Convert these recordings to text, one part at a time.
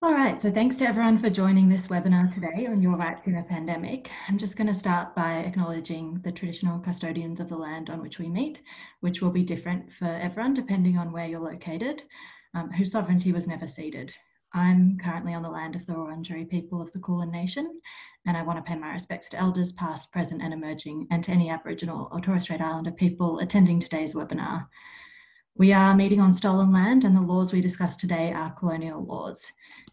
All right, so thanks to everyone for joining this webinar today on Your Rights in a Pandemic. I'm just going to start by acknowledging the traditional custodians of the land on which we meet, which will be different for everyone depending on where you're located, um, whose sovereignty was never ceded. I'm currently on the land of the Wurundjeri people of the Kulin Nation, and I want to pay my respects to elders past, present and emerging, and to any Aboriginal or Torres Strait Islander people attending today's webinar. We are meeting on stolen land and the laws we discuss today are colonial laws.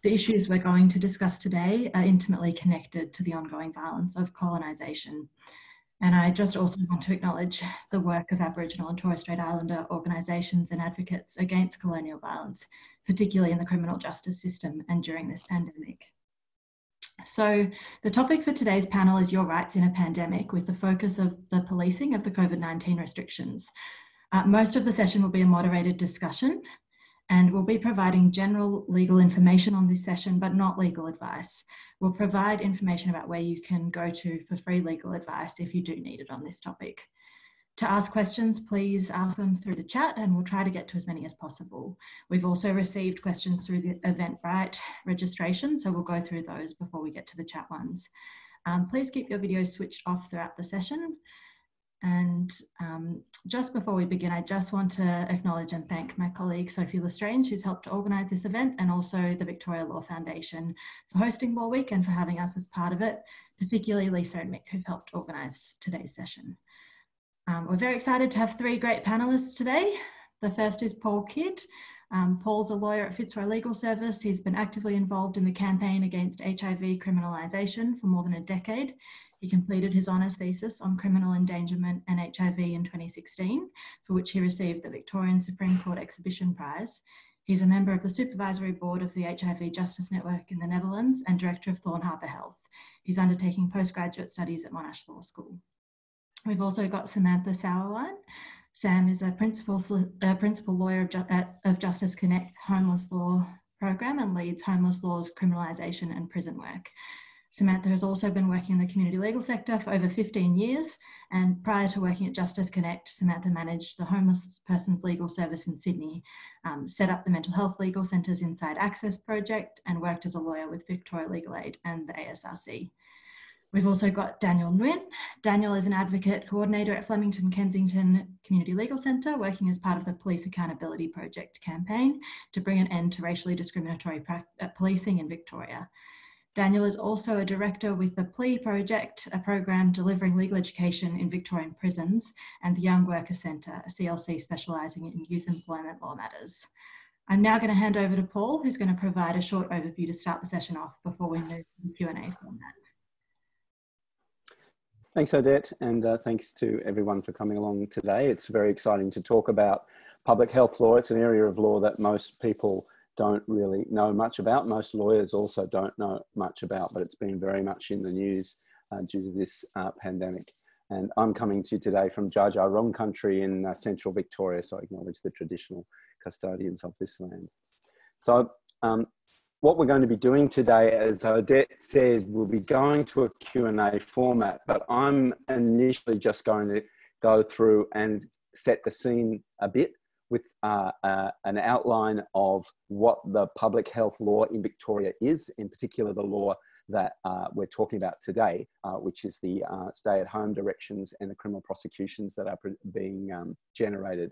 The issues we're going to discuss today are intimately connected to the ongoing violence of colonisation. And I just also want to acknowledge the work of Aboriginal and Torres Strait Islander organisations and advocates against colonial violence, particularly in the criminal justice system and during this pandemic. So the topic for today's panel is Your Rights in a Pandemic with the focus of the policing of the COVID-19 restrictions, uh, most of the session will be a moderated discussion and we'll be providing general legal information on this session, but not legal advice. We'll provide information about where you can go to for free legal advice if you do need it on this topic. To ask questions, please ask them through the chat and we'll try to get to as many as possible. We've also received questions through the Eventbrite registration, so we'll go through those before we get to the chat ones. Um, please keep your video switched off throughout the session. And um, just before we begin, I just want to acknowledge and thank my colleague Sophie Lestrange, who's helped to organise this event, and also the Victoria Law Foundation for hosting Law Week and for having us as part of it, particularly Lisa and Mick, who've helped organise today's session. Um, we're very excited to have three great panellists today. The first is Paul Kidd. Um, Paul's a lawyer at Fitzroy Legal Service. He's been actively involved in the campaign against HIV criminalisation for more than a decade. He completed his honours thesis on criminal endangerment and HIV in 2016, for which he received the Victorian Supreme Court Exhibition Prize. He's a member of the supervisory board of the HIV Justice Network in the Netherlands and director of Thorn Harbour Health. He's undertaking postgraduate studies at Monash Law School. We've also got Samantha Sowerwine. Sam is a principal, principal lawyer of, of Justice Connect's Homeless Law program and leads homeless law's criminalisation and prison work. Samantha has also been working in the community legal sector for over 15 years. And prior to working at Justice Connect, Samantha managed the Homeless Persons Legal Service in Sydney, um, set up the Mental Health Legal Centres Inside Access project, and worked as a lawyer with Victoria Legal Aid and the ASRC. We've also got Daniel Nguyen. Daniel is an advocate coordinator at Flemington Kensington Community Legal Centre, working as part of the Police Accountability Project campaign to bring an end to racially discriminatory uh, policing in Victoria. Daniel is also a director with the PLEA Project, a program delivering legal education in Victorian prisons, and the Young Worker Centre, a CLC specialising in youth employment law matters. I'm now going to hand over to Paul, who's going to provide a short overview to start the session off before we move to the Q&A format. Thanks, Odette, and uh, thanks to everyone for coming along today. It's very exciting to talk about public health law. It's an area of law that most people don't really know much about. Most lawyers also don't know much about, but it's been very much in the news uh, due to this uh, pandemic. And I'm coming to you today from Dja Wurrung country in uh, central Victoria, so I acknowledge the traditional custodians of this land. So um, what we're going to be doing today, as Odette said, we'll be going to a Q&A format, but I'm initially just going to go through and set the scene a bit with uh, uh, an outline of what the public health law in Victoria is, in particular the law that uh, we're talking about today, uh, which is the uh, stay-at-home directions and the criminal prosecutions that are being um, generated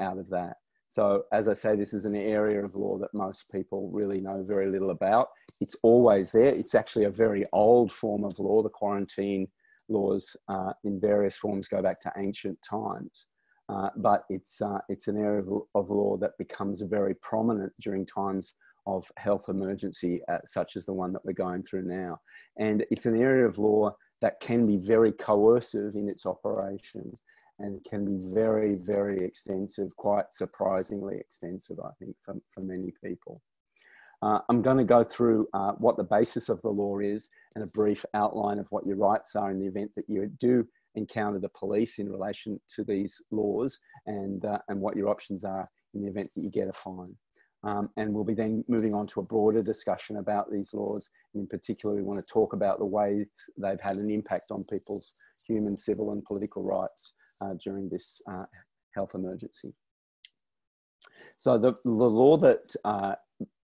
out of that. So as I say, this is an area of law that most people really know very little about. It's always there. It's actually a very old form of law. The quarantine laws uh, in various forms go back to ancient times. Uh, but it's, uh, it's an area of, of, law that becomes very prominent during times of health emergency, uh, such as the one that we're going through now. And it's an area of law that can be very coercive in its operation and can be very, very extensive, quite surprisingly extensive, I think, for, for many people. Uh, I'm going to go through uh, what the basis of the law is and a brief outline of what your rights are in the event that you do encounter the police in relation to these laws and, uh, and what your options are in the event that you get a fine. Um, and we'll be then moving on to a broader discussion about these laws. And in particular, we want to talk about the ways they've had an impact on people's human, civil and political rights uh, during this uh, health emergency. So the, the law that uh,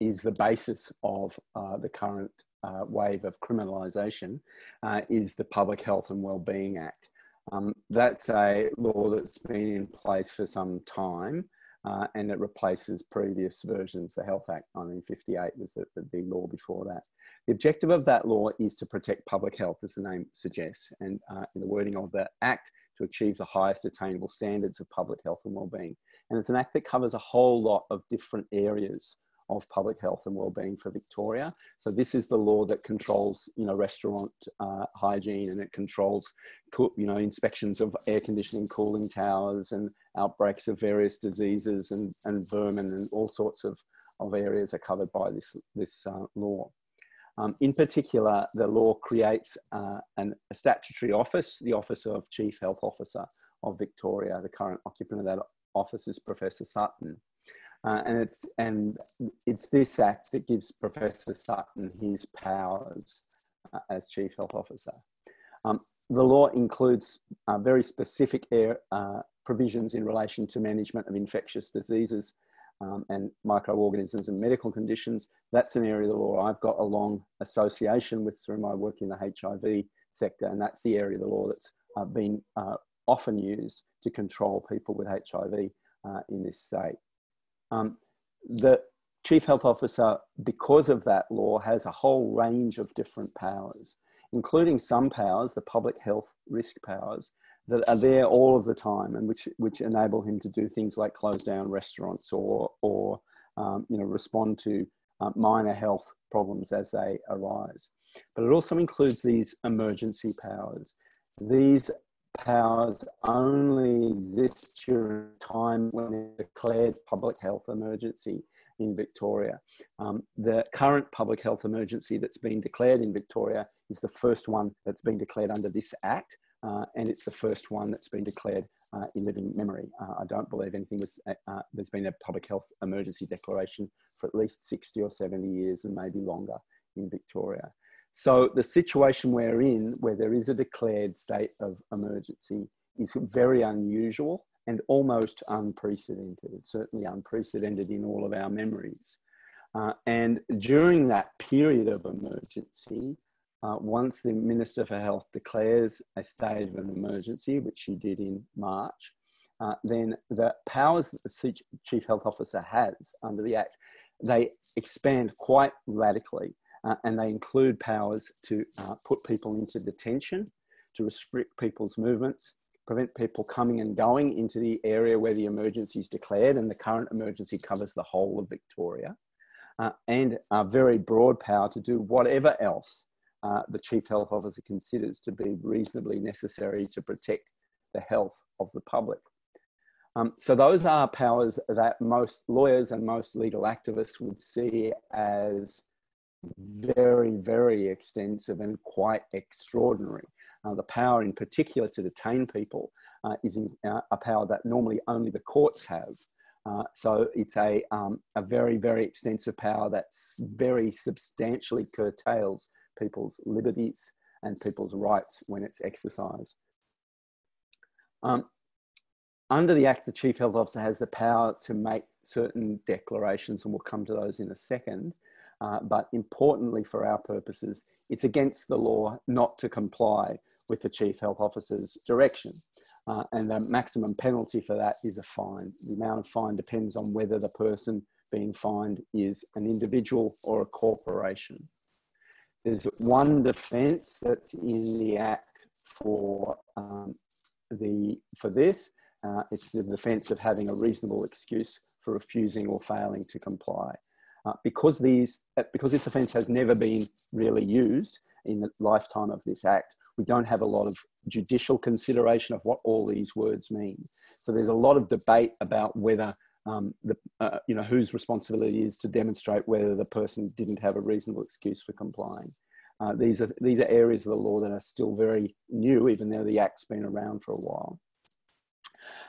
is the basis of uh, the current uh, wave of criminalisation uh, is the Public Health and Wellbeing Act. Um, that's a law that's been in place for some time uh, and it replaces previous versions. The Health Act 1958 was the, the, law before that. The objective of that law is to protect public health, as the name suggests, and uh, in the wording of the Act, to achieve the highest attainable standards of public health and well-being. And it's an act that covers a whole lot of different areas of public health and well-being for Victoria. So this is the law that controls, you know, restaurant uh, hygiene and it controls, you know, inspections of air conditioning, cooling towers and outbreaks of various diseases and, and vermin and all sorts of, of areas are covered by this, this uh, law. Um, in particular, the law creates uh, an, a statutory office, the Office of Chief Health Officer of Victoria. The current occupant of that office is Professor Sutton. Uh, and it's and it's this act that gives Professor Sutton his powers uh, as chief health officer. Um, the law includes uh, very specific air, uh, provisions in relation to management of infectious diseases um, and microorganisms and medical conditions. That's an area of the law I've got a long association with through my work in the HIV sector, and that's the area of the law that's uh, been uh, often used to control people with HIV in this state. Um, the chief health officer, because of that law, has a whole range of different powers, including some powers, the public health risk powers, that are there all of the time and which, which enable him to do things like close down restaurants or, or um, you know, respond to uh, minor health problems as they arise. But it also includes these emergency powers. These powers only exist during time when it's declared public health emergency in Victoria. Um, the current public health emergency that's been declared in Victoria is the first one that's been declared under this Act. Uh, and it's the first one that's been declared uh, in living memory. Uh, I don't believe anything was, uh, uh, there's been a public health emergency declaration for at least 60 or 70 years and maybe longer in Victoria. So the situation we're in, where there is a declared state of emergency, is very unusual and almost unprecedented. It's certainly unprecedented in all of our memories. Uh, and during that period of emergency, uh, once the Minister for Health declares a state of an emergency, which she did in March, uh, then the powers that the Chief Health Officer has under the Act, they expand quite radically uh, and they include powers to uh, put people into detention, to restrict people's movements, prevent people coming and going into the area where the emergency is declared, and the current emergency covers the whole of Victoria, uh, and a very broad power to do whatever else uh, the Chief Health Officer considers to be reasonably necessary to protect the health of the public. Um, so those are powers that most lawyers and most legal activists would see as very, very extensive and quite extraordinary. Uh, the power in particular to detain people uh, is in, uh, a power that normally only the courts have. Uh, so it's a, um, a very, very extensive power that very substantially curtails people's liberties and people's rights when it's exercised. Um, under the Act, the Chief Health Officer has the power to make certain declarations, and we'll come to those in a second. Uh, but importantly for our purposes, it's against the law not to comply with the Chief Health Officer's direction. Uh, and the maximum penalty for that is a fine. The amount of fine depends on whether the person being fined is an individual or a corporation. There's one defence that's in the Act for, um, the, for this. Uh, it's the defence of having a reasonable excuse for refusing or failing to comply. Uh, because these, uh, because this offence has never been really used in the lifetime of this act, we don't have a lot of judicial consideration of what all these words mean. So there's a lot of debate about whether um, the, uh, you know, whose responsibility is to demonstrate whether the person didn't have a reasonable excuse for complying. Uh, these, are, these are areas of the law that are still very new, even though the Act's been around for a while.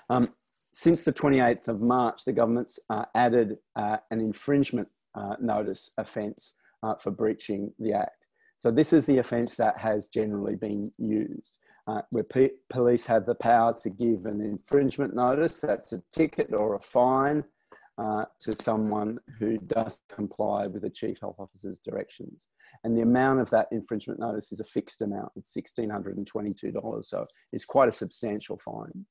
Um, since the 28th of March, the government's uh, added uh, an infringement uh, notice offence uh, for breaching the Act. So this is the offence that has generally been used, uh, where police have the power to give an infringement notice, that's a ticket or a fine, uh, to someone who does comply with the Chief Health Officer's directions. And the amount of that infringement notice is a fixed amount, it's $1,622, so it's quite a substantial fine.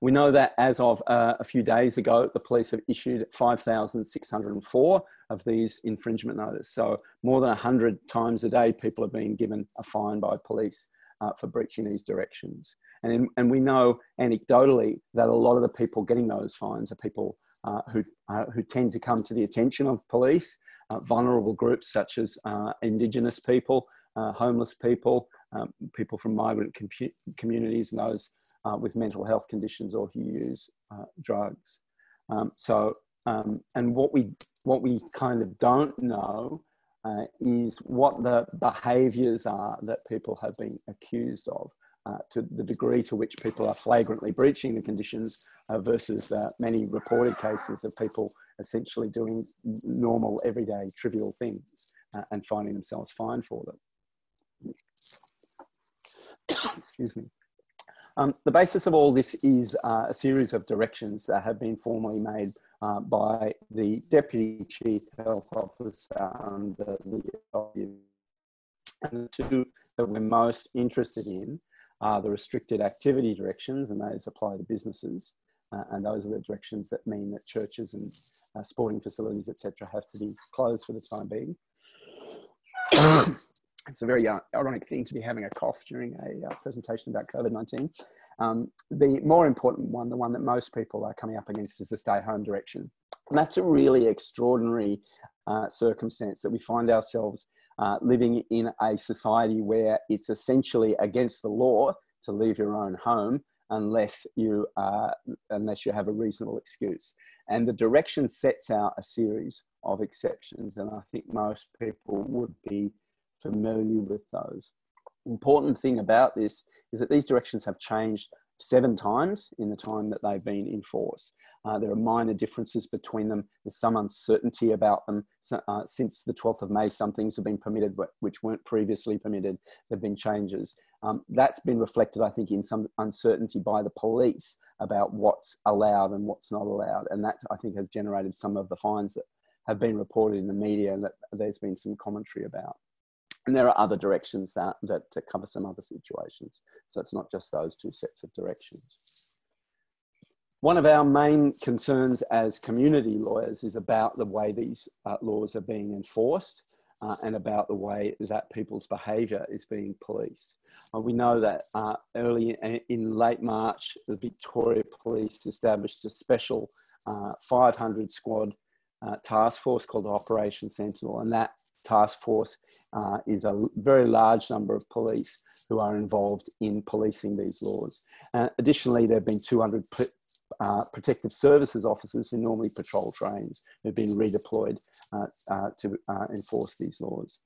We know that as of uh, a few days ago, the police have issued 5,604 of these infringement notices. So more than 100 times a day, people are being given a fine by police uh, for breaching these directions. And, and we know anecdotally that a lot of the people getting those fines are people uh, who, uh, who tend to come to the attention of police, uh, vulnerable groups such as uh, Indigenous people, homeless people, um, people from migrant com communities, and those with mental health conditions or who use drugs. Um, so, um, and what we, what we kind of don't know uh, is what the behaviours are that people have been accused of. Uh, to the degree to which people are flagrantly breaching the conditions uh, versus uh, many reported cases of people essentially doing normal, everyday, trivial things uh, and finding themselves fined for them. Excuse me. Um, the basis of all this is uh, a series of directions that have been formally made uh, by the Deputy Chief Health Officer under the and the two that we're most interested in are the restricted activity directions, and those apply to businesses. Uh, and those are the directions that mean that churches and uh, sporting facilities, etc., have to be closed for the time being. It's a very uh, ironic thing to be having a cough during a uh, presentation about COVID 19. Um, the more important one, the one that most people are coming up against, is the stay home direction. And that's a really extraordinary uh, circumstance that we find ourselves uh, living in a society where it's essentially against the law to leave your own home unless you uh, unless you have a reasonable excuse. And the direction sets out a series of exceptions, and I think most people would be familiar with those. Important thing about this is that these directions have changed seven times in the time that they've been in force. Uh, there are minor differences between them. There's some uncertainty about them. So, uh, since the 12th of May, some things have been permitted which weren't previously permitted. There have been changes. Um, that's been reflected, I think, in some uncertainty by the police about what's allowed and what's not allowed. And that, I think, has generated some of the fines that have been reported in the media and that there's been some commentary about. And there are other directions that, that cover some other situations. So it's not just those two sets of directions. One of our main concerns as community lawyers is about the way these uh, laws are being enforced uh, and about the way that people's behaviour is being policed. Uh, we know that uh, early in, in, late March, the Victoria Police established a special uh, 500 squad uh, task force called Operation Sentinel, and that task force uh, is a very large number of police who are involved in policing these laws. Uh, additionally, there have been 200 uh, protective services officers who normally patrol trains who've been redeployed uh, uh, to uh, enforce these laws.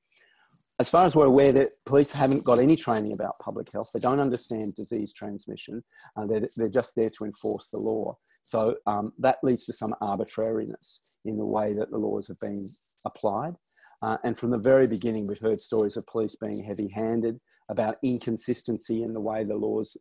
As far as we're aware, the police haven't got any training about public health. They don't understand disease transmission. they're, they're just there to enforce the law. So um, that leads to some arbitrariness in the way that the laws have been applied. Uh, and from the very beginning, we've heard stories of police being heavy handed, about inconsistency in the way the laws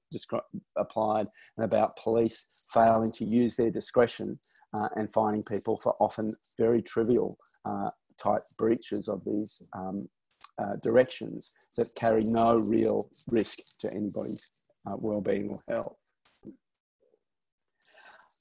applied, and about police failing to use their discretion uh, and fining people for often very trivial uh, type breaches of these um, uh, directions that carry no real risk to anybody's uh, well-being or health.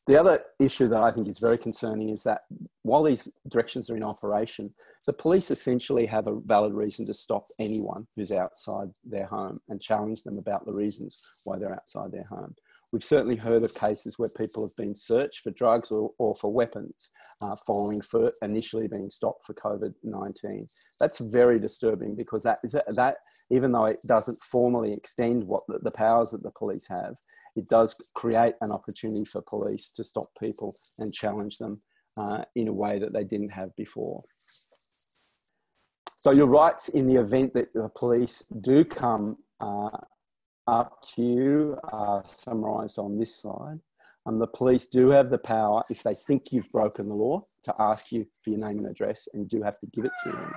The other issue that I think is very concerning is that while these directions are in operation, the police essentially have a valid reason to stop anyone who's outside their home and challenge them about the reasons why they're outside their home. We've certainly heard of cases where people have been searched for drugs or, or for weapons uh, following for initially being stopped for COVID-19. That's very disturbing because that is that even though it doesn't formally extend what the, the powers that the police have, it does create an opportunity for police to stop people and challenge them uh, in a way that they didn't have before. So your rights in the event that the police do come uh, up to you are summarised on this slide. Um, the police do have the power, if they think you've broken the law, to ask you for your name and address and do have to give it to them.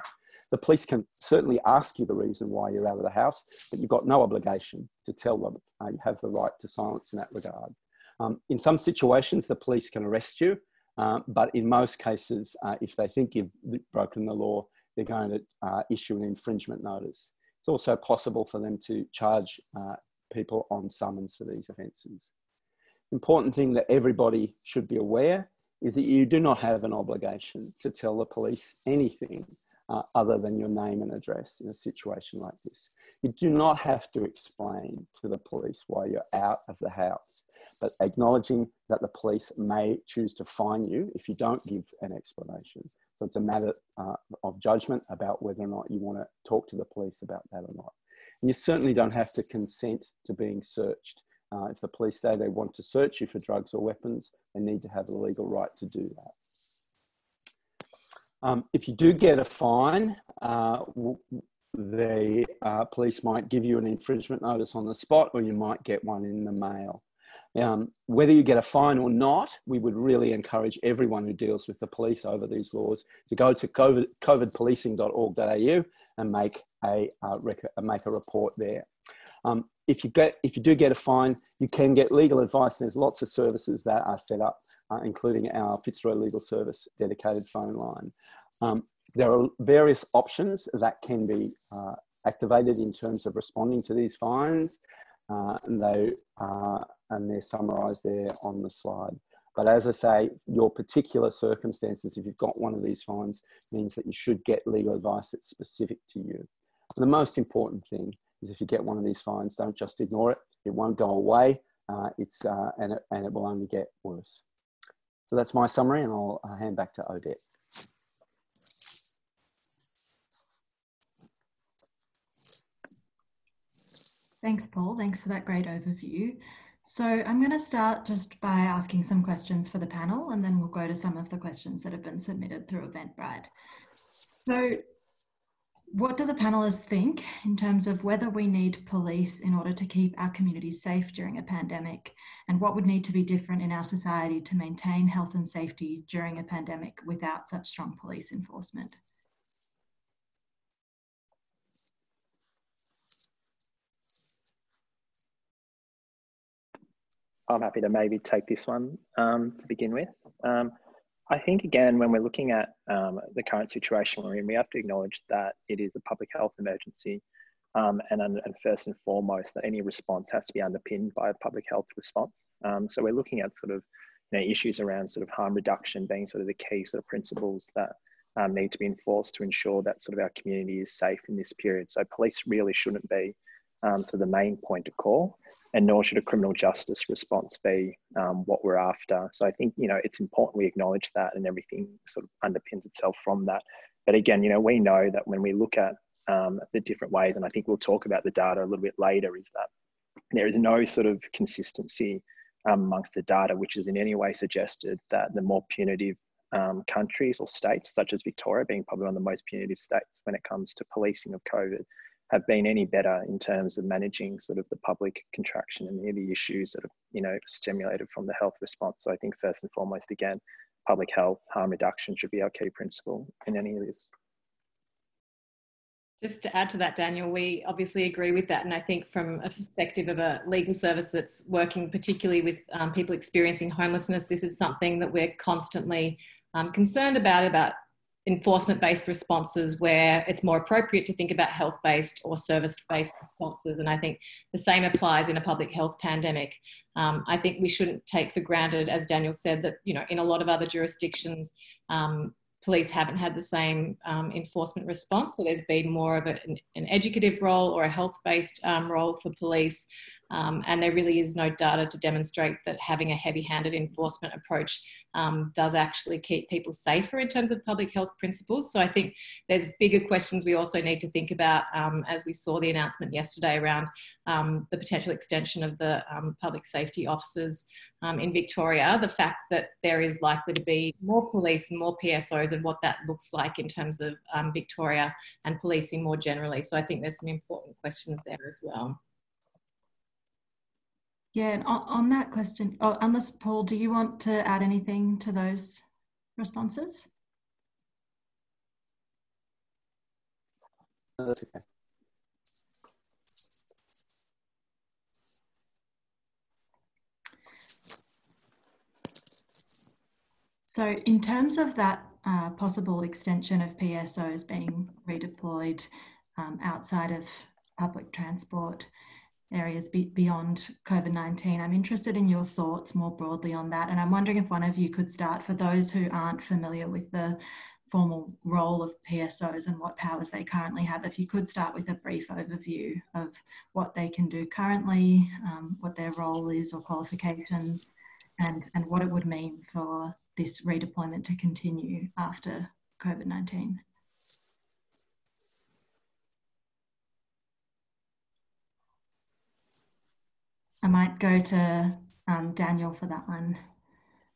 The police can certainly ask you the reason why you're out of the house, but you've got no obligation to tell them. Uh, you have the right to silence in that regard. Um, in some situations, the police can arrest you Uh, but in most cases, uh, if they think you've broken the law, they're going to uh, issue an infringement notice. It's also possible for them to charge uh, people on summons for these offences. Important thing that everybody should be aware is that you do not have an obligation to tell the police anything uh, other than your name and address in a situation like this. You do not have to explain to the police why you're out of the house, but acknowledging that the police may choose to fine you if you don't give an explanation. So it's a matter uh, of judgment about whether or not you want to talk to the police about that or not. And you certainly don't have to consent to being searched. Uh, if the police say they want to search you for drugs or weapons, they need to have the legal right to do that. Um, if you do get a fine, uh, the uh, police might give you an infringement notice on the spot or you might get one in the mail. Um, whether you get a fine or not, we would really encourage everyone who deals with the police over these laws to go to COVID, covidpolicing.org.au and make a, uh, make a report there. Um, if you get if you do get a fine, you can get legal advice. There's lots of services that are set up, uh, including our Fitzroy Legal Service dedicated phone line. Um, there are various options that can be uh, activated in terms of responding to these fines, uh, and they uh, and they're summarised there on the slide. But as I say, your particular circumstances, if you've got one of these fines, means that you should get legal advice that's specific to you. the most important thing is if you get one of these fines, don't just ignore it. It won't go away. Uh, it's, uh, and, it, and it will only get worse. So that's my summary and I'll uh, hand back to Odette. Thanks, Paul. Thanks for that great overview. So I'm going to start just by asking some questions for the panel and then we'll go to some of the questions that have been submitted through Eventbrite. So what do the panelists think in terms of whether we need police in order to keep our communities safe during a pandemic and what would need to be different in our society to maintain health and safety during a pandemic without such strong police enforcement? I'm happy to maybe take this one um, to begin with. Um, I think again, when we're looking at um, the current situation we're in, we have to acknowledge that it is a public health emergency, um, and, and, first and foremost, that any response has to be underpinned by a public health response. Um, so we're looking at sort of you know, issues around sort of harm reduction being sort of the key sort of principles that um, need to be enforced to ensure that sort of our community is safe in this period. So police really shouldn't be um, to the main point of call, and nor should a criminal justice response be um, what we're after. So I think you know it's important we acknowledge that, and everything sort of underpins itself from that. But again, you know, we know that when we look at um, the different ways, and I think we'll talk about the data a little bit later, is that there is no sort of consistency um, amongst the data, which is in any way suggested that the more punitive um, countries or states, such as Victoria, being probably one of the most punitive states when it comes to policing of COVID, have been any better in terms of managing sort of the public contraction and the issues that have, you know, stimulated from the health response. So I think first and foremost, again, public health harm reduction should be our key principle in any of this. Just to add to that, Daniel, we obviously agree with that. And I think from a perspective of a legal service that's working particularly with um, people experiencing homelessness, this is something that we're constantly um, concerned about, about enforcement based responses where it's more appropriate to think about health based or service based responses. And I think the same applies in a public health pandemic. Um, I think we shouldn't take for granted, as Daniel said, that you know in a lot of other jurisdictions, um, police haven't had the same um, enforcement response. So there's been more of a, an, an, educative role or a health based um, role for police. Um, and there really is no data to demonstrate that having a heavy handed enforcement approach um, does actually keep people safer in terms of public health principles. So I think there's bigger questions we also need to think about um, as we saw the announcement yesterday around um, the potential extension of the um, public safety officers um, in Victoria. The fact that there is likely to be more police more PSOs and what that looks like in terms of Victoria and policing more generally. So I think there's some important questions there as well. Yeah, and on, on that question, oh, unless Paul, do you want to add anything to those responses? No, that's okay. So in terms of that uh, possible extension of PSOs being redeployed um, outside of public transport areas be beyond COVID-19, I'm interested in your thoughts more broadly on that. And I'm wondering if one of you could start for those who aren't familiar with the formal role of PSOs and what powers they currently have. If you could start with a brief overview of what they can do currently, um, what their role is or qualifications, and, and what it would mean for this redeployment to continue after COVID-19. I might go to um, Daniel for that one.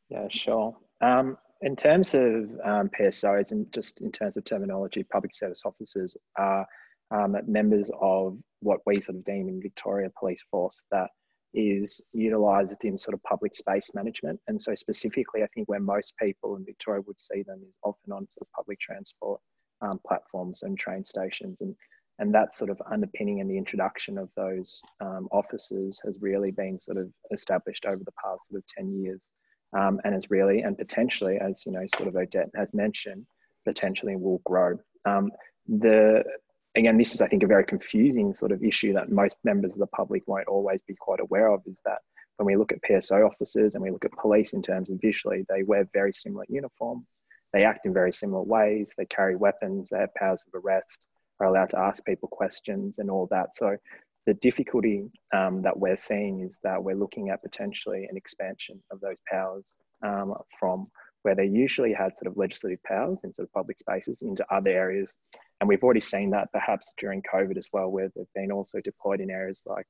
Yeah, sure. Um, in terms of um, PSOs and just in terms of terminology, public service officers are um, members of what we sort of deem in Victoria Police Force that is utilised in sort of public space management. And so specifically, I think where most people in Victoria would see them is often on sort of public transport um, platforms and train stations. And, and that sort of underpinning and the introduction of those um, officers has really been sort of established over the past sort of 10 years um, and it's really and potentially, as you know, sort of Odette has mentioned, potentially will grow. Um, the again, this is I think a very confusing sort of issue that most members of the public won't always be quite aware of. Is that when we look at PSO officers and we look at police in terms of visually, they wear very similar uniforms, they act in very similar ways, they carry weapons, they have powers of arrest, are allowed to ask people questions and all that. So the difficulty um, that we're seeing is that we're looking at potentially an expansion of those powers um, from where they usually had sort of legislative powers in sort of public spaces into other areas. And we've already seen that perhaps during COVID as well, where they've been also deployed in areas like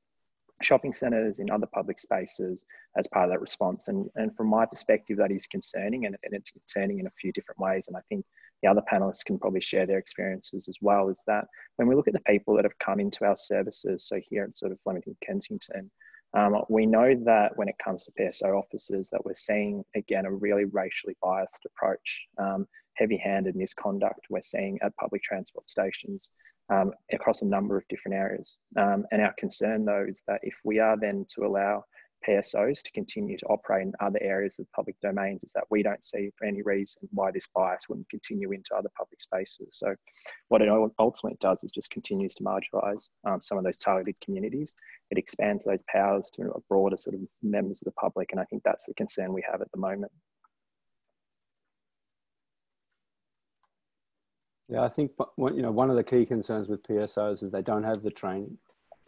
shopping centres, in other public spaces as part of that response. And, and from my perspective, that is concerning and, and it's concerning in a few different ways. And I think the other panelists can probably share their experiences as well, is that when we look at the people that have come into our services, so here at sort of Flemington Kensington, um, we know that when it comes to PSO officers that we're seeing, again, a really racially biased approach, um, heavy-handed misconduct we're seeing at public transport stations um, across a number of different areas. Um, and our concern though is that if we are then to allow PSOs to continue to operate in other areas of public domains is that we don't see for any reason why this bias wouldn't continue into other public spaces. So what it ultimately does is just continues to marginalise um, some of those targeted communities. It expands those powers to a broader sort of members of the public. And I think that's the concern we have at the moment. Yeah, I think you know one of the key concerns with PSOs is they don't have the training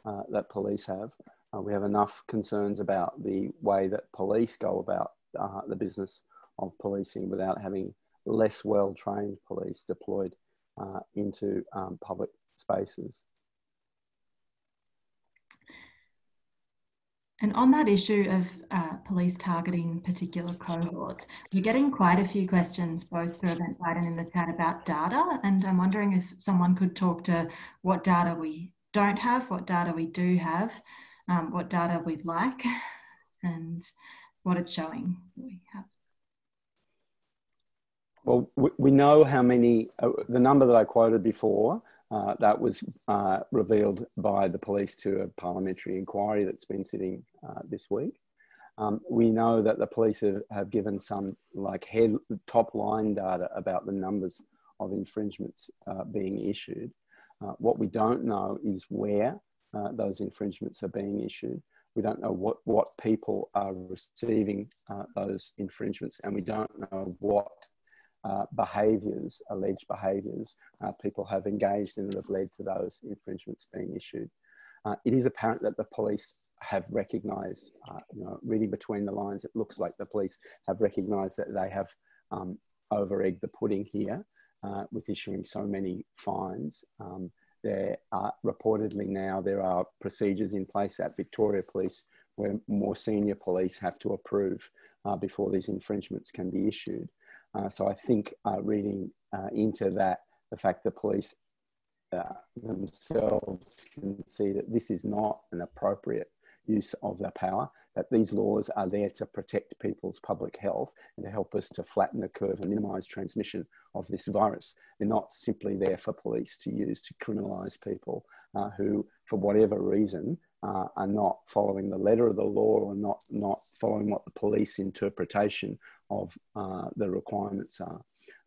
uh, that police have. Uh, we have enough concerns about the way that police go about uh, the business of policing without having less well trained police deployed uh, into um, public spaces. And on that issue of uh, police targeting particular cohorts, we're getting quite a few questions both through Eventbrite and in the chat about data. And I'm wondering if someone could talk to what data we don't have, what data we do have, um, what data we'd like and what it's showing we have. Well, we know how many, uh, the number that I quoted before, uh, that was uh, revealed by the police to a parliamentary inquiry that's been sitting uh, this week. Um, we know that the police have, have given some like head top line data about the numbers of infringements uh, being issued. Uh, what we don't know is where uh, those infringements are being issued. We don't know what, what people are receiving uh, those infringements, and we don't know what uh, behaviours, alleged behaviours, uh, people have engaged in that have led to those infringements being issued. Uh, it is apparent that the police have recognised, uh, you know, reading between the lines, it looks like the police have recognised that they have um, over-egged the pudding here with issuing so many fines. Um, there are reportedly now there are procedures in place at Victoria Police where more senior police have to approve uh, before these infringements can be issued. Uh, so I think uh, reading uh, into that, the fact that police uh, themselves can see that this is not an appropriate use of their power, that these laws are there to protect people's public health and to help us to flatten the curve and minimize transmission of this virus. They're not simply there for police to use to criminalize people uh, who, for whatever reason, uh, are not following the letter of the law or not, not following what the police interpretation of uh, the requirements are.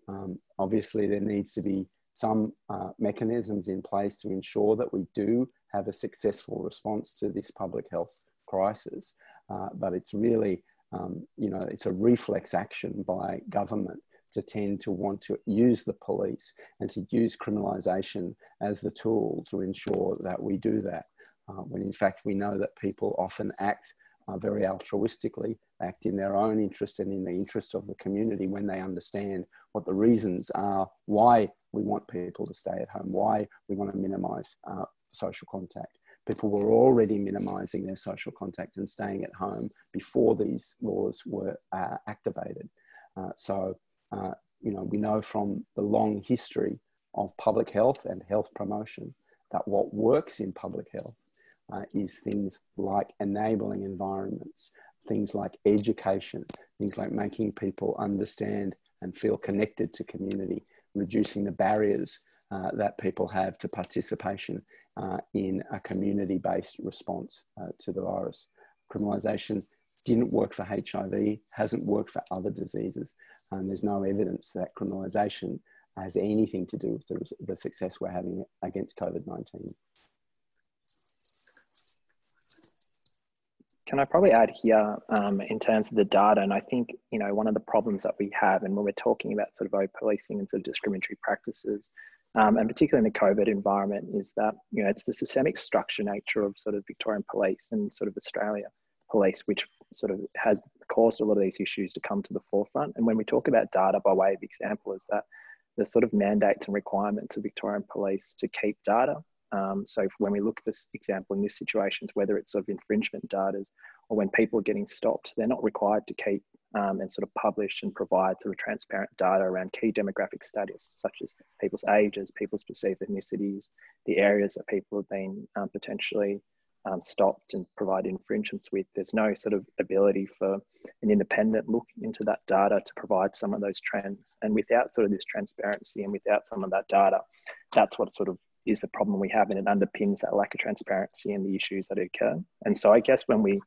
Um, obviously, there needs to be some uh, mechanisms in place to ensure that we do have a successful response to this public health crisis. Uh, but it's really, um, you know, it's a reflex action by government to tend to want to use the police and to use criminalisation as the tool to ensure that we do that. Uh, when in fact we know that people often act uh, very altruistically, act in their own interest and in the interest of the community when they understand what the reasons are why we want people to stay at home, why we want to minimise uh, social contact. People were already minimising their social contact and staying at home before these laws were uh, activated. Uh, so, uh, you know, we know from the long history of public health and health promotion that what works in public health uh, is things like enabling environments, things like education, things like making people understand and feel connected to community, reducing the barriers uh, that people have to participation uh, in a community-based response uh, to the virus. Criminalisation didn't work for HIV, hasn't worked for other diseases, and there's no evidence that criminalisation has anything to do with the, the success we're having against COVID-19. Can I probably add here um, in terms of the data? And I think, you know, one of the problems that we have, and when we're talking about sort of policing and sort of discriminatory practices, um, and particularly in the COVID environment, is that, you know, it's the systemic structure nature of sort of Victorian police and sort of Australia police, which sort of has caused a lot of these issues to come to the forefront. And when we talk about data by way of example, is that the sort of mandates and requirements of Victorian police to keep data um, so when we look at this example in these situations, whether it's of infringement data or when people are getting stopped, they're not required to keep um, and sort of publish and provide sort of transparent data around key demographic status, such as people's ages, people's perceived ethnicities, the areas that people have been um, potentially um, stopped and provide infringements with. There's no sort of ability for an independent look into that data to provide some of those trends. And without sort of this transparency and without some of that data, that's what sort of is the problem we have, and it underpins that lack of transparency and the issues that occur. And so, I guess when we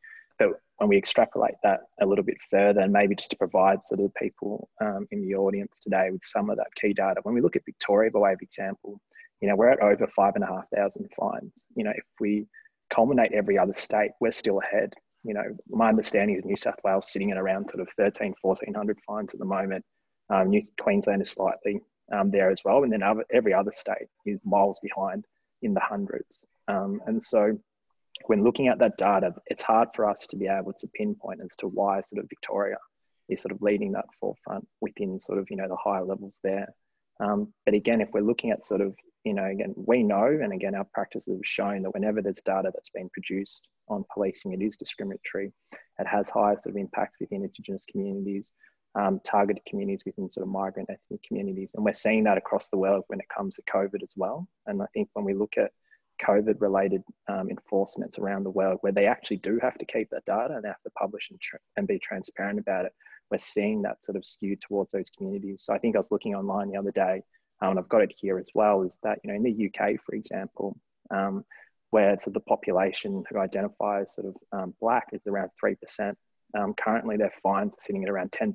when we extrapolate that a little bit further, and maybe just to provide sort of the people um, in the audience today with some of that key data, when we look at Victoria by way of example, you know, we're at over five and a half thousand fines. You know, if we culminate every other state, we're still ahead. You know, my understanding is New South Wales sitting at around sort of 13, 1400 fines at the moment. Um, New Queensland is slightly um, there as well. And then other, every other state is miles behind in the hundreds. Um, and so when looking at that data, it's hard for us to be able to pinpoint as to why sort of Victoria is sort of leading that forefront within sort of, you know, the higher levels there. Um, but again, if we're looking at sort of, you know, again, we know, and again, our practices have shown that whenever there's data that's been produced on policing, it is discriminatory. It has higher sort of impacts within Indigenous communities um, targeted communities within sort of migrant ethnic communities. And we're seeing that across the world when it comes to COVID as well. And I think when we look at COVID related um, enforcements around the world where they actually do have to keep that data and have to publish and, tr- and be transparent about it, we're seeing that sort of skew towards those communities. So I think I was looking online the other day, um, and I've got it here as well, is that, you know, in the UK, for example, um, where sort of the population who identifies sort of um, black is around 3%. Um, currently, their fines are sitting at around 10%.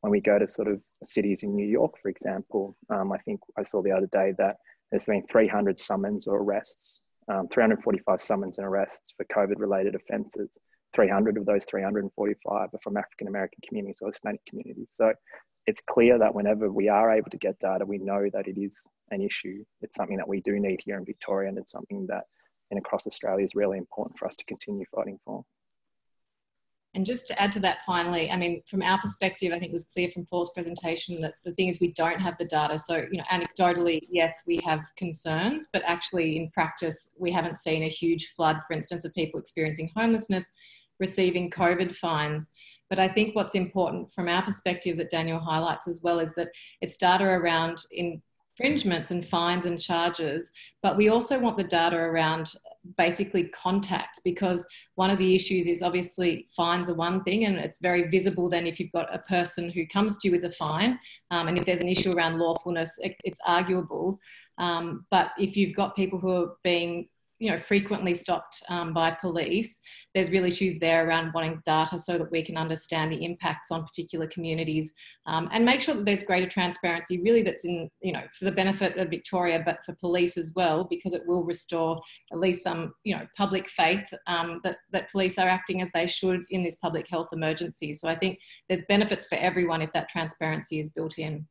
When we go to sort of cities in New York, for example, um, I think I saw the other day that there's been 300 summons or arrests, um, 345 summons and arrests for COVID related offences. 300 of those 345 are from African American communities or Hispanic communities. So it's clear that whenever we are able to get data, we know that it is an issue. It's something that we do need here in Victoria, and it's something that in across Australia is really important for us to continue fighting for. And just to add to that finally, I mean, from our perspective, I think it was clear from Paul's presentation that the thing is we don't have the data. So, you know, anecdotally, yes, we have concerns, but actually in practice, we haven't seen a huge flood, for instance, of people experiencing homelessness receiving COVID fines. But I think what's important from our perspective that Daniel highlights as well is that it's data around infringements and fines and charges, but we also want the data around basically contacts because one of the issues is obviously fines are one thing and it's very visible then if you've got a person who comes to you with a fine um, and if there's an issue around lawfulness it, it's arguable. Um, but if you've got people who are being you know frequently stopped um, by police there's real issues there around wanting data so that we can understand the impacts on particular communities um, and make sure that there's greater transparency really that's in you know for the benefit of victoria but for police as well because it will restore at least some you know public faith um, that, that police are acting as they should in this public health emergency. So i think there's benefits for everyone if that transparency is built in.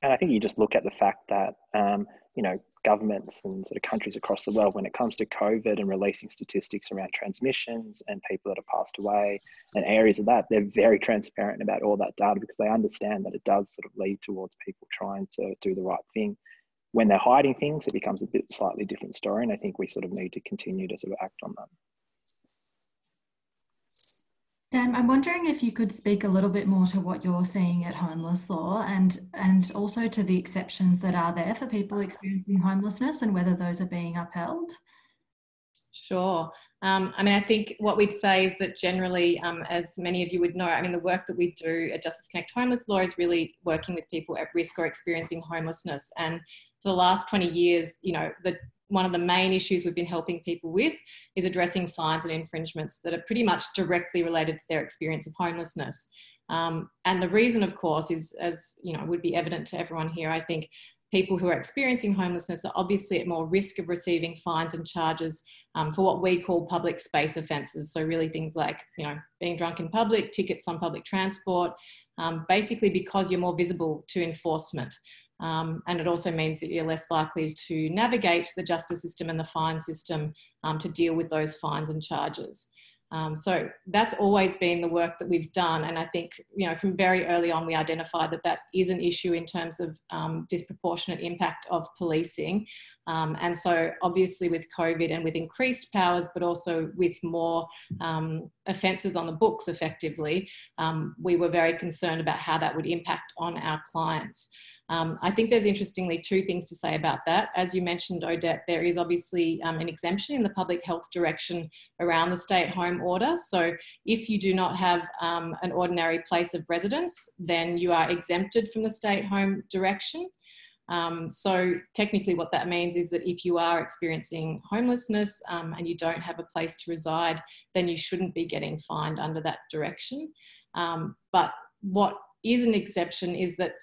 And i think you just look at the fact that um, you know governments and sort of countries across the world when it comes to COVID and releasing statistics around transmissions and people that have passed away and areas of that, they're very transparent about all that data because they understand that it does sort of lead towards people trying to do the right thing. When they're hiding things, it becomes a bit slightly different story. And I think we sort of need to continue to sort of act on that. Um, I'm wondering if you could speak a little bit more to what you're seeing at homeless law and, and also to the exceptions that are there for people experiencing homelessness and whether those are being upheld. Sure. Um, I mean, I think what we'd say is that generally, um, as many of you would know, I mean, the work that we do at Justice Connect Homeless Law is really working with people at risk or experiencing homelessness. And for the last 20 years, you know, the one of the main issues we've been helping people with is addressing fines and infringements that are pretty much directly related to their experience of homelessness. Um, and the reason, of course, is as you know would be evident to everyone here. I think people who are experiencing homelessness are obviously at more risk of receiving fines and charges um, for what we call public space offences. So really things like you know being drunk in public, tickets on public transport, um, basically because you're more visible to enforcement. Um, and it also means that you're less likely to navigate the justice system and the fine system um, to deal with those fines and charges. Um, so that's always been the work that we've done. And I think, you know, from very early on, we identified that that is an issue in terms of um, disproportionate impact of policing. Um, and so, obviously, with COVID and with increased powers, but also with more um, offences on the books effectively, um, we were very concerned about how that would impact on our clients. Um, I think there's interestingly two things to say about that. As you mentioned, Odette, there is obviously um, an exemption in the public health direction around the stay at home order. So if you do not have um, an ordinary place of residence, then you are exempted from the stay at home direction. Um, so technically what that means is that if you are experiencing homelessness um, and you don't have a place to reside, then you shouldn't be getting fined under that direction. Um, but what is an exception is that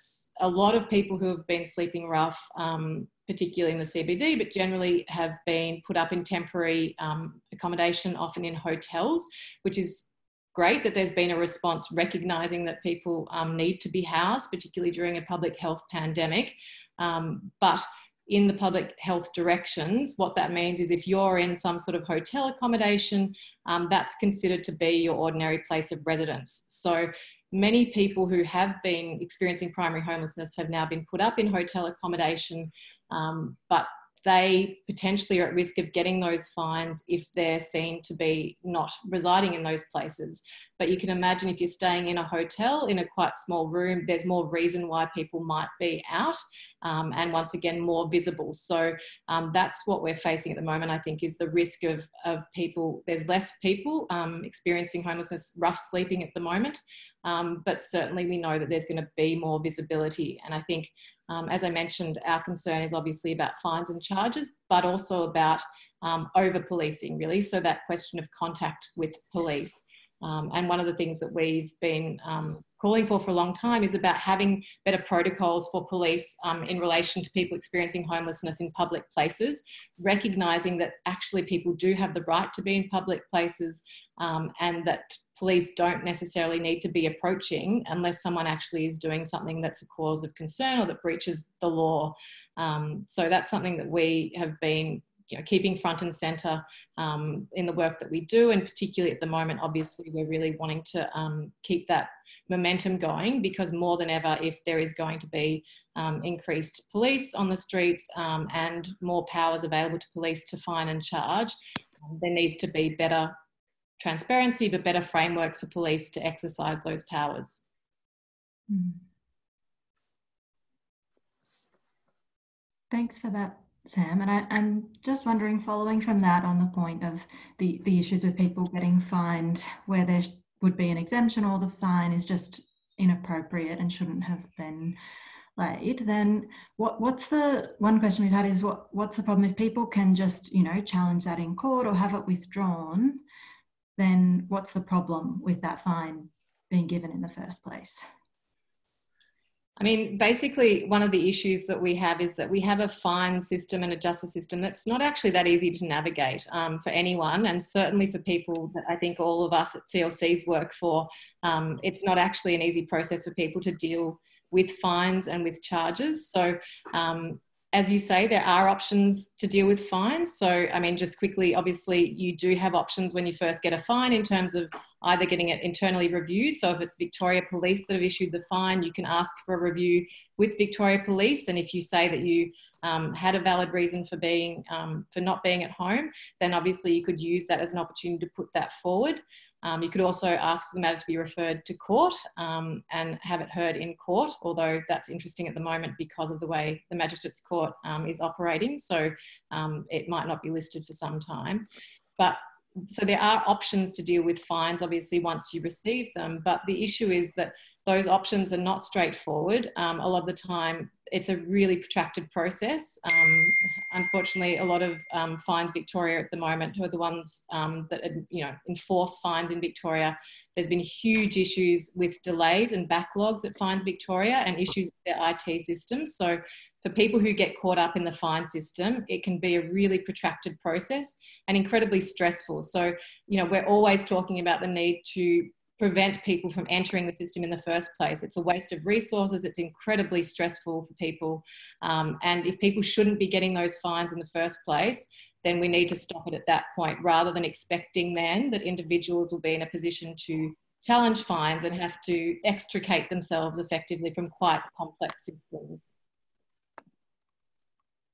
a lot of people who have been sleeping rough, um, particularly in the CBD, but generally have been put up in temporary um, accommodation, often in hotels, which is great that there's been a response recognizing that people um, need to be housed, particularly during a public health pandemic. Um, but in the public health directions, what that means is if you're in some sort of hotel accommodation, um, that's considered to be your ordinary place of residence. So many people who have been experiencing primary homelessness have now been put up in hotel accommodation, um, but they potentially are at risk of getting those fines if they're seen to be not residing in those places. But you can imagine if you're staying in a hotel in a quite small room, there's more reason why people might be out um, and once again more visible. So um, that's what we're facing at the moment, I think, is the risk of, of people, there's less people um, experiencing homelessness, rough sleeping at the moment. Um, but certainly we know that there's going to be more visibility. And I think um, as I mentioned, our concern is obviously about fines and charges, but also about um, over policing, really. So, that question of contact with police. Um, and one of the things that we've been um, calling for for a long time is about having better protocols for police um, in relation to people experiencing homelessness in public places, recognizing that actually people do have the right to be in public places um, and that police don't necessarily need to be approaching unless someone actually is doing something that's a cause of concern or that breaches the law. Um, so that's something that we have been you know, keeping front and center um, in the work that we do. And particularly at the moment, obviously, we're really wanting to um, keep that momentum going because more than ever, if there is going to be um, increased police on the streets um, and more powers available to police to fine and charge, um, there needs to be better transparency, but better frameworks for police to exercise those powers. Mm. Thanks for that Sam. And I, am just wondering, following from that on the point of the, the issues with people getting fined where there would be an exemption or the fine is just inappropriate and shouldn't have been laid, then what, what's the one question we've had is what, what's the problem if people can just, you know, challenge that in court or have it withdrawn, then what's the problem with that fine being given in the first place? I mean, basically, one of the issues that we have is that we have a fine system and a justice system that's not actually that easy to navigate um, for anyone, and certainly for people that I think all of us at CLCs work for. Um, it's not actually an easy process for people to deal with fines and with charges. So, um, as you say, there are options to deal with fines. So, I mean, just quickly, obviously, you do have options when you first get a fine in terms of either getting it internally reviewed. So, if it's Victoria Police that have issued the fine, you can ask for a review with Victoria Police. And if you say that you um, had a valid reason for being um, for not being at home, then obviously you could use that as an opportunity to put that forward. Um, you could also ask for the matter to be referred to court um, and have it heard in court, although that's interesting at the moment because of the way the Magistrates Court um, is operating. So um, it might not be listed for some time. But so there are options to deal with fines, obviously, once you receive them. But the issue is that those options are not straightforward. Um, a lot of the time, it's a really protracted process. Um, unfortunately, a lot of um, Fines Victoria at the moment, who are the ones um, that you know enforce fines in Victoria, there's been huge issues with delays and backlogs at Fines Victoria and issues with their IT systems. So for people who get caught up in the fine system, it can be a really protracted process and incredibly stressful. So, you know, we're always talking about the need to prevent people from entering the system in the first place. It's a waste of resources. It's incredibly stressful for people. Um, and if people shouldn't be getting those fines in the first place, then we need to stop it at that point rather than expecting then that individuals will be in a position to challenge fines and have to extricate themselves effectively from quite complex systems.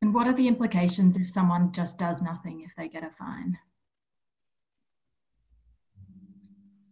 And what are the implications if someone just does nothing if they get a fine?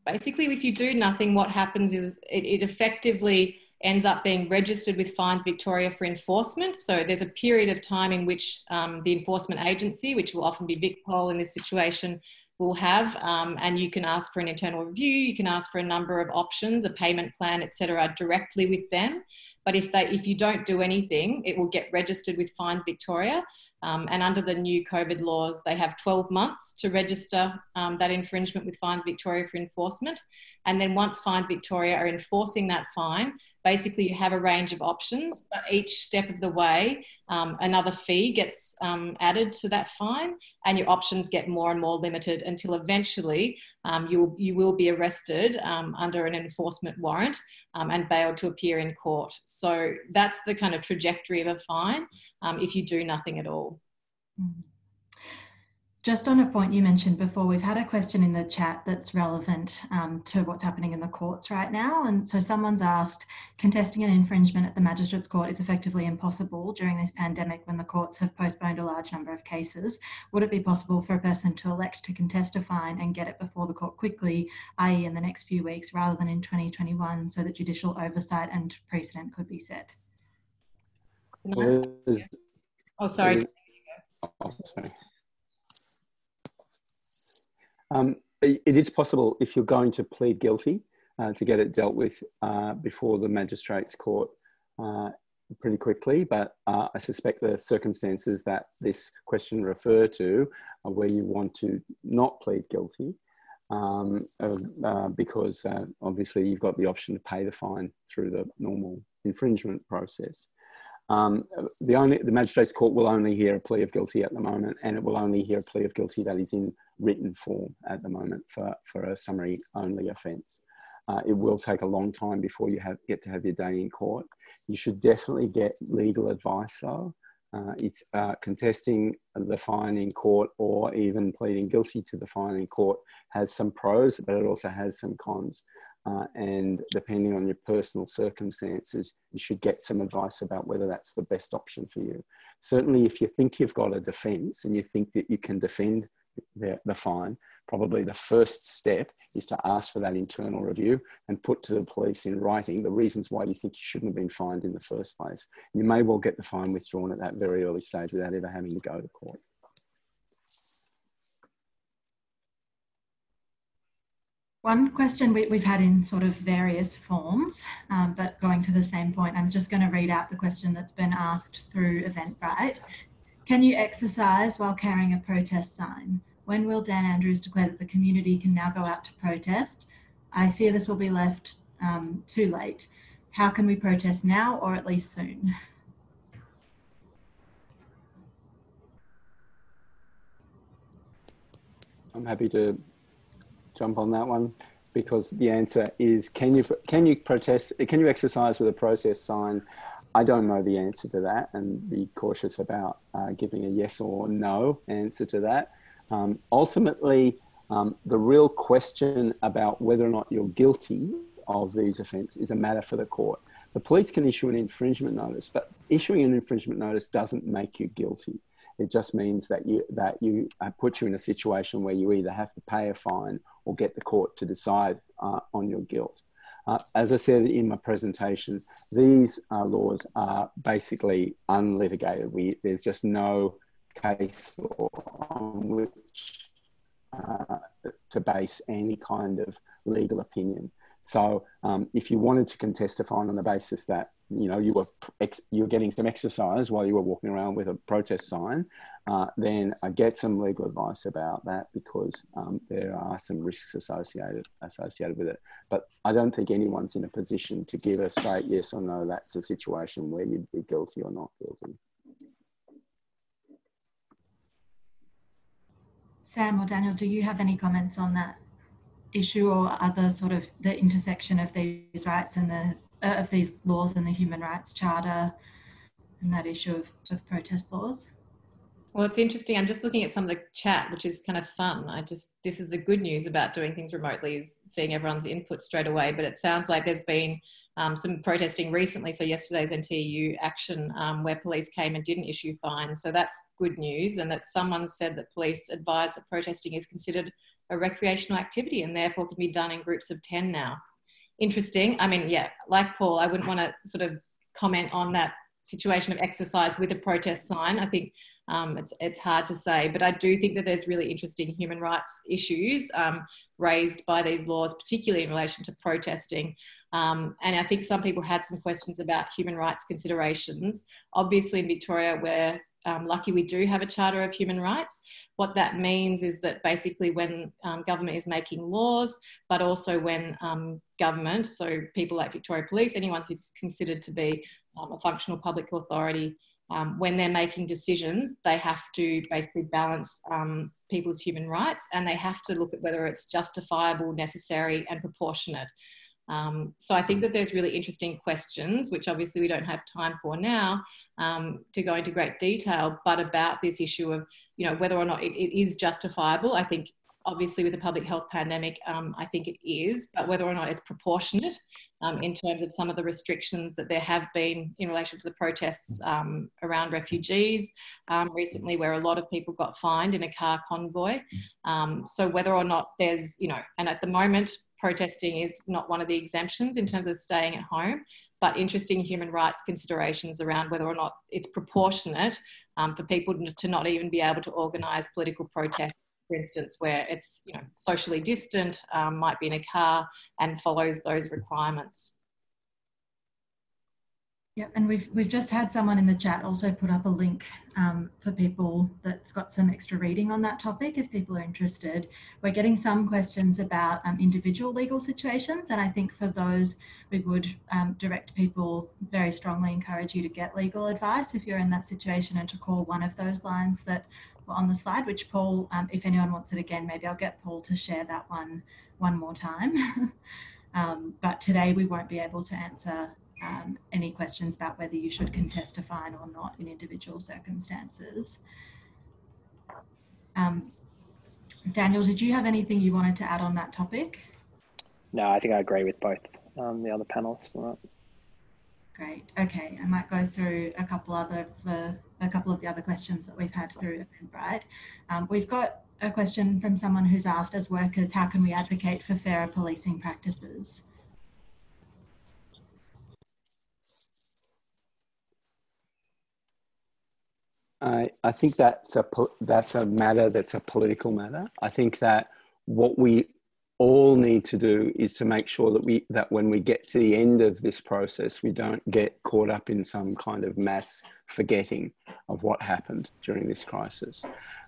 Basically, if you do nothing, what happens is it, it effectively ends up being registered with Fines Victoria for enforcement. So there's a period of time in which um, the enforcement agency, which will often be VicPol in this situation, will have, um, and you can ask for an internal review. You can ask for a number of options, a payment plan, etc., directly with them. But if they, if you don't do anything, it will get registered with Fines Victoria. Um, and under the new COVID laws, they have 12 months to register um, that infringement with Fines Victoria for enforcement. And then once Fines Victoria are enforcing that fine, basically you have a range of options, but each step of the way, um, another fee gets um, added to that fine, and your options get more and more limited until eventually um, you, you will be arrested um, under an enforcement warrant um, and bailed to appear in court. So that's the kind of trajectory of a fine um, if you do nothing at all. Mm-hmm. Just on a point you mentioned before, we've had a question in the chat that's relevant um, to what's happening in the courts right now. And so someone's asked, contesting an infringement at the Magistrates Court is effectively impossible during this pandemic when the courts have postponed a large number of cases. Would it be possible for a person to elect to contest a fine and get it before the court quickly, i.e. in the next few weeks, rather than in 2021, so that judicial oversight and precedent could be set? Oh, sorry. Oh, sorry. Um, it is possible if you're going to plead guilty uh, to get it dealt with uh, before the magistrates court uh, pretty quickly, but uh, I suspect the circumstances that this question refer to are where you want to not plead guilty um, uh, because uh, obviously you've got the option to pay the fine through the normal infringement process. Um, the only the magistrates court will only hear a plea of guilty at the moment, and it will only hear a plea of guilty that is in written form at the moment for, for a summary only offence. Uh, it will take a long time before you have, get to have your day in court. You should definitely get legal advice though. Uh, it's uh, contesting the fine in court or even pleading guilty to the fine in court has some pros, but it also has some cons. Uh, and depending on your personal circumstances, you should get some advice about whether that's the best option for you. Certainly, if you think you've got a defence and you think that you can defend the, the fine, probably the first step is to ask for that internal review and put to the police in writing the reasons why you think you shouldn't have been fined in the first place. You may well get the fine withdrawn at that very early stage without ever having to go to court. One question we, have had in sort of various forms, um, but going to the same point, I'm just going to read out the question that's been asked through Eventbrite. Can you exercise while carrying a protest sign? When will Dan Andrews declare that the community can now go out to protest? I fear this will be left um, too late. How can we protest now or at least soon? I'm happy to jump on that one because the answer is can you can you protest can you exercise with a process sign? I don't know the answer to that and be cautious about uh, giving a yes or no answer to that. Um, ultimately um, the real question about whether or not you're guilty of these offences is a matter for the court. The police can issue an infringement notice but issuing an infringement notice doesn't make you guilty it just means that you that you uh, put you in a situation where you either have to pay a fine or get the court to decide uh, on your guilt. Uh, as I said in my presentation, these uh, laws are basically unlitigated. We, there's just no case on which uh, to base any kind of legal opinion. So um, if you wanted to contest a fine on the basis that you know you were you were getting some exercise while you were walking around with a protest sign, uh, then I get some legal advice about that because um, there are some risks associated associated with it. But I don't think anyone's in a position to give a straight yes or no. That's a situation where you'd be guilty or not guilty. Sam or Daniel, do you have any comments on that issue or other sort of the intersection of these rights and the of these laws and the Human Rights Charter and that issue of, of protest laws? Well, it's interesting. I'm just looking at some of the chat, which is kind of fun. I just, this is the good news about doing things remotely is seeing everyone's input straight away. But it sounds like there's been um, some protesting recently. So yesterday's NTU action um, where police came and didn't issue fines. So that's good news. And that someone said that police advised that protesting is considered a recreational activity and therefore can be done in groups of 10 now. Interesting. I mean, yeah, like Paul, I wouldn't want to sort of comment on that situation of exercise with a protest sign. I think um, it's, it's hard to say, but I do think that there's really interesting human rights issues um, raised by these laws, particularly in relation to protesting. Um, and I think some people had some questions about human rights considerations. Obviously, in Victoria, we're um, lucky we do have a Charter of Human Rights. What that means is that basically, when um, government is making laws, but also when um, government, so people like Victoria Police, anyone who's considered to be um, a functional public authority, um, when they're making decisions, they have to basically balance um, people's human rights and they have to look at whether it's justifiable, necessary, and proportionate. Um, so I think that there's really interesting questions, which obviously we don't have time for now um, to go into great detail, but about this issue of, you know, whether or not it, it is justifiable. I think obviously with the public health pandemic, um, I think it is, but whether or not it's proportionate um, in terms of some of the restrictions that there have been in relation to the protests um, around refugees um, recently, where a lot of people got fined in a car convoy. Um, so whether or not there's, you know, and at the moment, protesting is not one of the exemptions in terms of staying at home, but interesting human rights considerations around whether or not it's proportionate um, for people to not even be able to organise political protests for instance, where it's you know socially distant, um, might be in a car, and follows those requirements. Yeah, and we've we've just had someone in the chat also put up a link um, for people that's got some extra reading on that topic if people are interested. We're getting some questions about um, individual legal situations, and I think for those we would um, direct people very strongly encourage you to get legal advice if you're in that situation and to call one of those lines that were on the slide. Which Paul, um, if anyone wants it again, maybe I'll get Paul to share that one one more time. Um, but today we won't be able to answer um, any questions about whether you should contest a fine or not in individual circumstances. Um, Daniel, did you have anything you wanted to add on that topic? No, I think I agree with both um, the other panelists on that. Great. Okay, I might go through a couple other of the a couple of the other questions that we've had through Eventbrite. Um, we've got a question from someone who's asked, as workers, how can we advocate for fairer policing practices? I, I think that's a that's a matter that's a political matter. I think that what we all need to do is to make sure that we that when we get to the end of this process, we don't get caught up in some kind of mass forgetting of what happened during this crisis.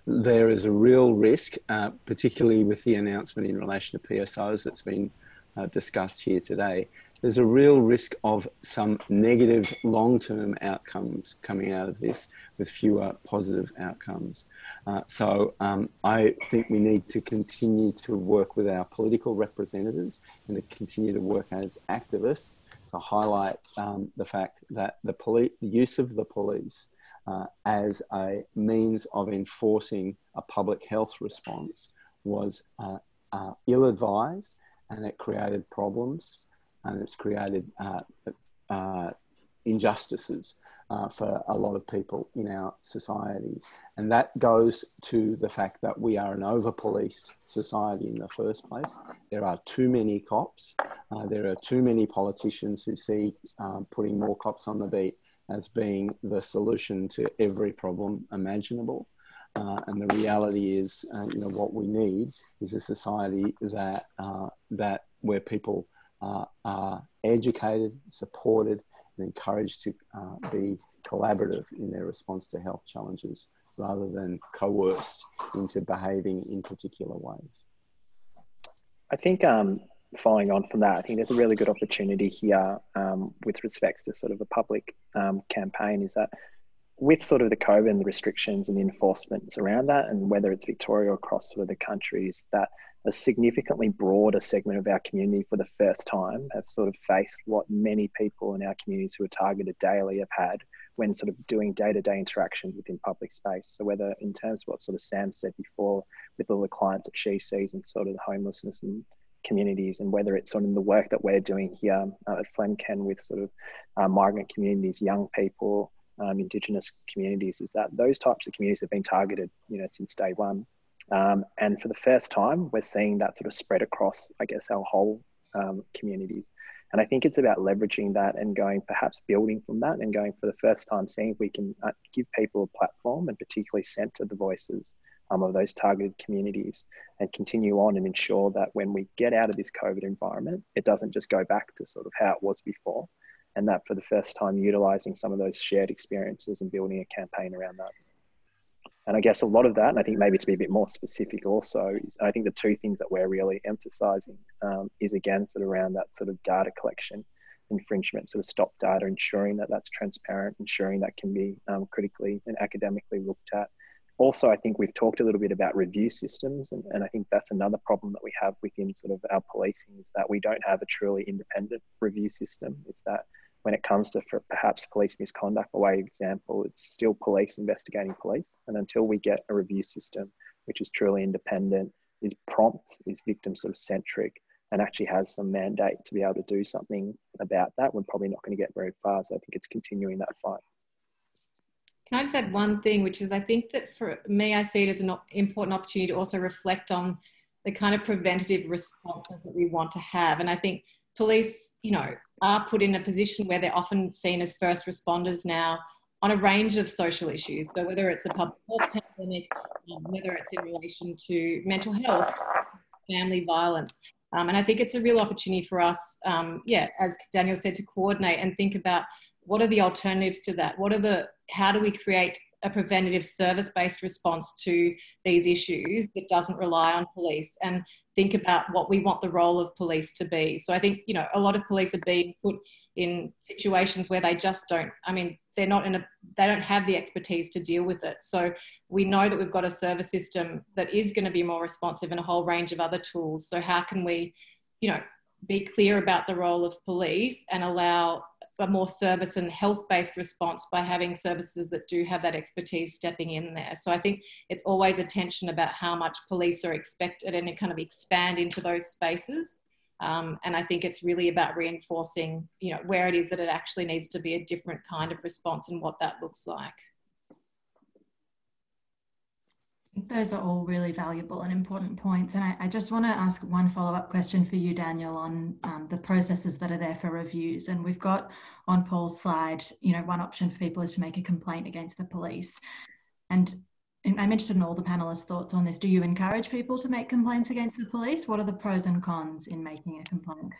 There is a real risk, uh, particularly with the announcement in relation to PSOs that's been uh, discussed here today, there's a real risk of some negative long-term outcomes coming out of this with fewer positive outcomes. Uh, so um, I think we need to continue to work with our political representatives and to continue to work as activists to highlight um, the fact that the, police, the use of the police uh, as a means of enforcing a public health response was uh, uh ill-advised and it created problems and it's created uh, uh, injustices uh, for a lot of people in our society. And that goes to the fact that we are an over policed society in the first place. There are too many cops, uh, there are too many politicians who see um, putting more cops on the beat as being the solution to every problem imaginable. Uh, and the reality is, uh, you know, what we need is a society that that where people uh, are educated, supported, and encouraged to uh, be collaborative in their response to health challenges rather than coerced into behaving in particular ways. I think um, following on from that, I think there's a really good opportunity here um, with respects to sort of a public um, campaign is that with sort of the COVID and the restrictions and the enforcements around that, and whether it's Victoria or across sort of the countries, that a significantly broader segment of our community for the first time have sort of faced what many people in our communities who are targeted daily have had when sort of doing day-to-day interactions within public space. So whether in terms of what sort of Sam said before with all the clients that she sees and sort of the homelessness and communities and whether it's sort of in the work that we're doing here uh, at Flemken with sort of uh, migrant communities, young people, um, Indigenous communities, is that those types of communities have been targeted, you know, since day one. Um, and for the first time, we're seeing that sort of spread across, I guess, our whole um, communities. And I think it's about leveraging that and going, perhaps building from that and going for the first time, seeing if we can uh, give people a platform and particularly center the voices um, of those targeted communities and continue on and ensure that when we get out of this COVID environment, it doesn't just go back to sort of how it was before. And that for the first time, utilizing some of those shared experiences and building a campaign around that. And I guess a lot of that, and I think maybe to be a bit more specific also, is I think the two things that we're really emphasizing um, is again sort of around that sort of data collection, infringement, sort of stop data, ensuring that that's transparent, ensuring that can be um, critically and academically looked at. Also, I think we've talked a little bit about review systems, and, and I think that's another problem that we have within sort of our policing is that we don't have a truly independent review system. Is that when it comes to perhaps police misconduct, for way example, it's still police investigating police. And until we get a review system which is truly independent, is prompt, is victim sort of centric, and actually has some mandate to be able to do something about that, we're probably not going to get very far. So I think it's continuing that fight. Can I just add one thing, which is I think that for me, I see it as an important opportunity to also reflect on the kind of preventative responses that we want to have. And I think police, you know, are put in a position where they're often seen as first responders now on a range of social issues. So whether it's a public health pandemic, um, whether it's in relation to mental health, family violence. Um, and I think it's a real opportunity for us, um, yeah, as Daniel said, to coordinate and think about what are the alternatives to that? What are the, how do we create a preventative service based response to these issues that doesn't rely on police and think about what we want the role of police to be. So I think, you know, a lot of police are being put in situations where they just don't, I mean, they're not in a, they don't have the expertise to deal with it. So we know that we've got a service system that is going to be more responsive and a whole range of other tools. So how can we, you know, be clear about the role of police and allow a more service and health based response by having services that do have that expertise stepping in there. So I think it's always a tension about how much police are expected and kind of expand into those spaces. Um, and I think it's really about reinforcing, you know, where it is that it actually needs to be a different kind of response and what that looks like. Those are all really valuable and important points. And I, I just want to ask one follow up question for you, Daniel, on um, the processes that are there for reviews. And we've got on Paul's slide, you know, one option for people is to make a complaint against the police. And I'm interested in all the panelists' thoughts on this. Do you encourage people to make complaints against the police? What are the pros and cons in making a complaint?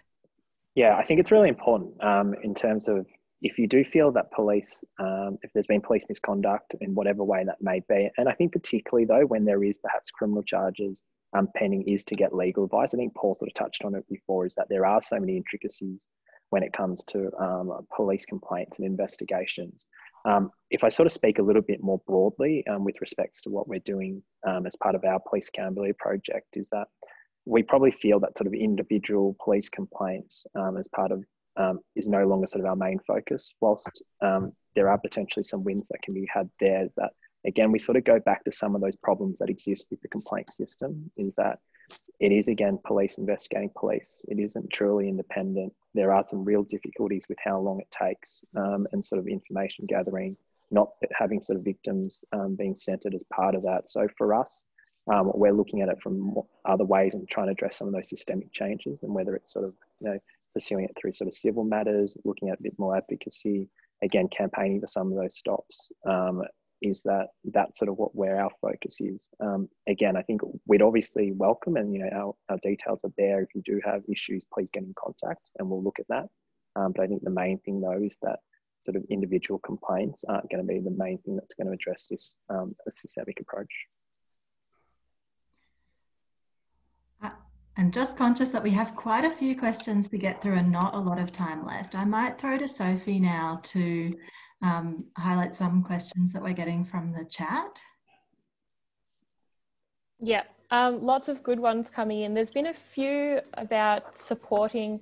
Yeah, I think it's really important um, in terms of if you do feel that police, um, if there's been police misconduct in whatever way that may be, and I think particularly though when there is perhaps criminal charges um, pending, is to get legal advice. I think Paul sort of touched on it before, is that there are so many intricacies when it comes to um, police complaints and investigations. Um, if I sort of speak a little bit more broadly um, with respects to what we're doing um, as part of our police accountability project, is that we probably feel that sort of individual police complaints as part of um, is no longer sort of our main focus. Whilst um, there are potentially some wins that can be had there, is that again we sort of go back to some of those problems that exist with the complaint system. Is that it is again police investigating police. It isn't truly independent. There are some real difficulties with how long it takes um, and sort of information gathering, not having sort of victims um, being centered as part of that. So for us, um, we're looking at it from other ways and trying to address some of those systemic changes and whether it's sort of you know pursuing it through sort of civil matters, looking at a bit more advocacy, again, campaigning for some of those stops. Um, is that that's sort of what where our focus is. Um, again, I think we'd obviously welcome, and you know, our, our details are there. If you do have issues, please get in contact, and we'll look at that. Um, but I think the main thing though is that sort of individual complaints aren't going to be the main thing that's going to address this um, systemic approach. I'm just conscious that we have quite a few questions to get through and not a lot of time left. I might throw to Sophie now to um, highlight some questions that we're getting from the chat. Yeah, um, lots of good ones coming in. There's been a few about supporting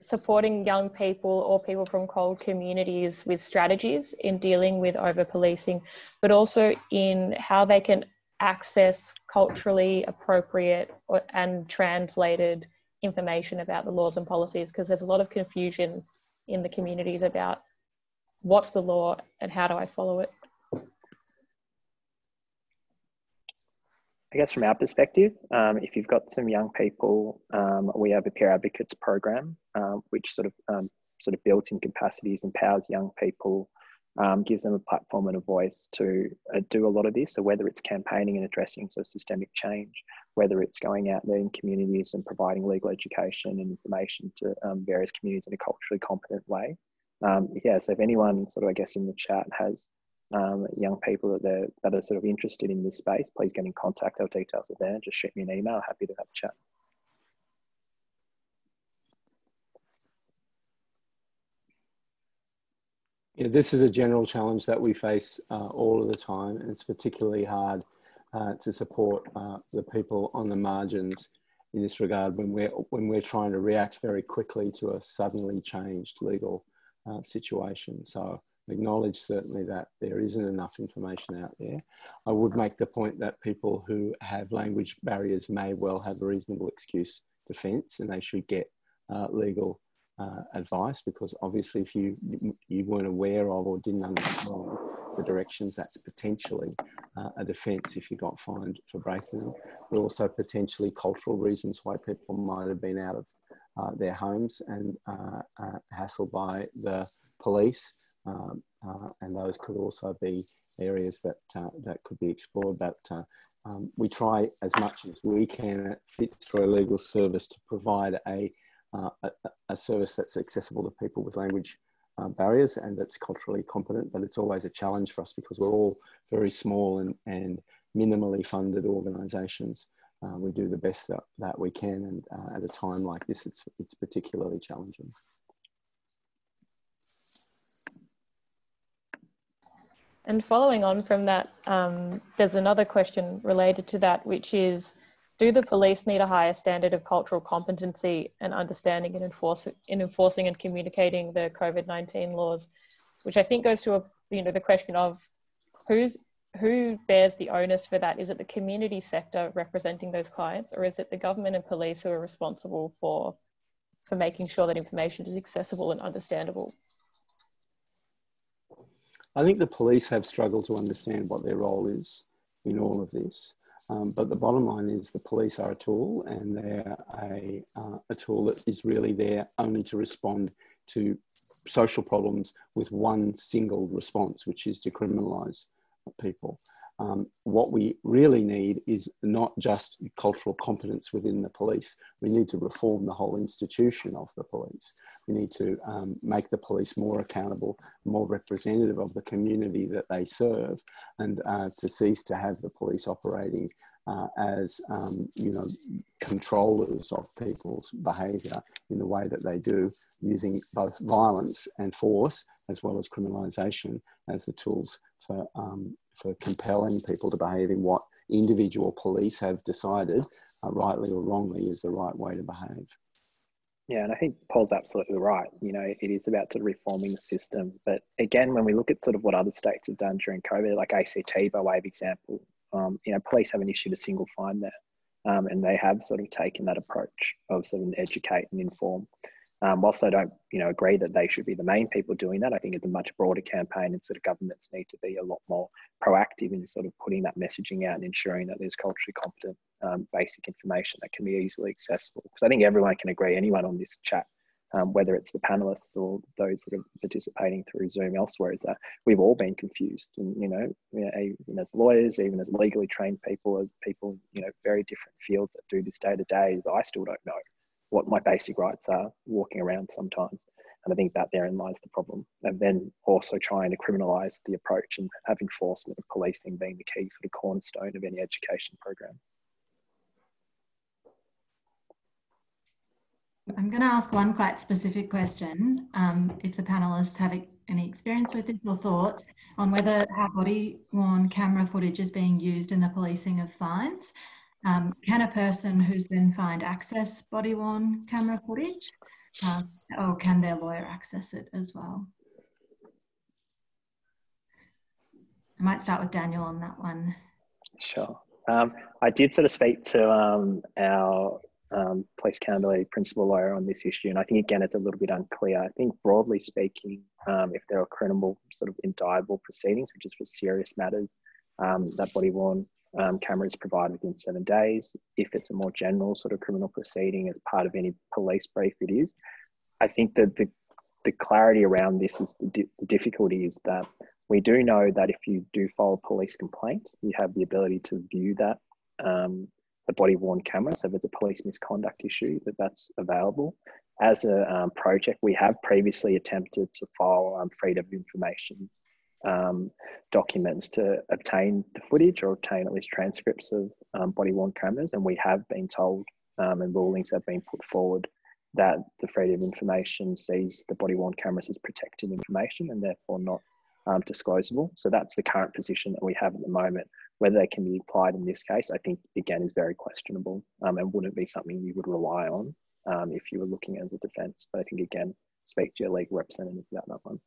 supporting young people or people from CALD communities with strategies in dealing with over policing, but also in how they can access culturally appropriate and translated information about the laws and policies because there's a lot of confusion in the communities about what's the law and how do I follow it. I guess from our perspective, um, if you've got some young people, um, we have a peer advocates program, um, which sort of um, sort of builds in capacities, empowers young people um, gives them a platform and a voice to uh, do a lot of this. So whether it's campaigning and addressing sort of systemic change, whether it's going out there in communities and providing legal education and information to um, various communities in a culturally competent way. Um, yeah, so if anyone sort of, I guess, in the chat has um, young people that, they're, that are sort of interested in this space, please get in contact. Our details are there. Just shoot me an email. Happy to have a chat. Yeah, this is a general challenge that we face uh, all of the time, and it's particularly hard uh, to support uh, the people on the margins in this regard when we're when we're trying to react very quickly to a suddenly changed legal uh, situation. So acknowledge certainly that there isn't enough information out there. I would make the point that people who have language barriers may well have a reasonable excuse defence, and they should get uh, legal uh, advice because obviously if you you weren't aware of or didn't understand the directions that's potentially uh, a defence if you got fined for breaking them but also potentially cultural reasons why people might have been out of uh, their homes and uh, uh, hassled by the police um, uh, and those could also be areas that that could be explored. But um, we try as much as we can at Fitzroy Legal Service to provide a uh, a, a, service that's accessible to people with language uh, barriers and that's culturally competent, but it's always a challenge for us because we're all very small and, and minimally funded organisations. Uh, we do the best that, that we can, and uh, at a time like this, it's, it's particularly challenging. And following on from that, um, there's another question related to that, which is do the police need a higher standard of cultural competency and understanding in, enforce, in enforcing and communicating the COVID-19 laws, which I think goes to a, you know, the question of who's, who bears the onus for that? Is it the community sector representing those clients, or is it the government and police who are responsible for for making sure that information is accessible and understandable? I think the police have struggled to understand what their role is in all of this. Um, but the bottom line is the police are a tool and they're a, uh, a tool that is really there only to respond to social problems with one single response, which is to criminalise people. Um, what we really need is not just cultural competence within the police. We need to reform the whole institution of the police. We need to um, make the police more accountable, more representative of the community that they serve, and uh, to cease to have the police operating uh, as um, you know controllers of people's behaviour in the way that they do, using both violence and force as well as criminalisation as the tools for um, for compelling people to behave in what individual police have decided, uh, rightly or wrongly, is the right way to behave. Yeah, and I think Paul's absolutely right. You know, it is about sort of reforming the system. But again, when we look at sort of what other states have done during COVID, like ACT by way of example, um, you know, police haven't issued a single fine there. Um, and they have sort of taken that approach of sort of educate and inform. Um, whilst I don't, you know, agree that they should be the main people doing that, I think it's a much broader campaign, and sort of governments need to be a lot more proactive in sort of putting that messaging out and ensuring that there's culturally competent um, basic information that can be easily accessible. Because I think everyone can agree, anyone on this chat, um, whether it's the panelists or those that are participating through Zoom elsewhere, is that we've all been confused. And, you know, even as lawyers, even as legally trained people, as people, you know, very different fields that do this day to day, I still don't know what my basic rights are walking around sometimes. And I think that therein lies the problem. And then also trying to criminalise the approach and have enforcement of policing being the key sort of cornerstone of any education program. I'm going to ask one quite specific question. Um, if the panelists have any experience with this or thoughts on whether how body worn camera footage is being used in the policing of fines um, can a person who's been fined access body worn camera footage uh, or can their lawyer access it as well? I might start with Daniel on that one. Sure. Um, I did sort of speak to um, our um, police accountability principal lawyer on this issue, and I think again it's a little bit unclear. I think broadly speaking, um, if there are criminal sort of indictable proceedings, which is for serious matters, um, that body worn um, camera is provided within seven days. If it's a more general sort of criminal proceeding as part of any police brief, it is. I think that the, the clarity around this is the, di- the difficulty is that we do know that if you do file a police complaint, you have the ability to view that um, the body worn camera. So if it's a police misconduct issue, that that's available. As a um, project, we have previously attempted to file um, freedom of information um, documents to obtain the footage or obtain at least transcripts of um, body worn cameras. And we have been told, um, and rulings have been put forward, that the freedom of information sees the body worn cameras as protected information and therefore not um, disclosable. So that's the current position that we have at the moment. Whether they can be applied in this case, I think again is very questionable um, and wouldn't be something you would rely on um, if you were looking as a defence. But I think again, speak to your legal representative about that one.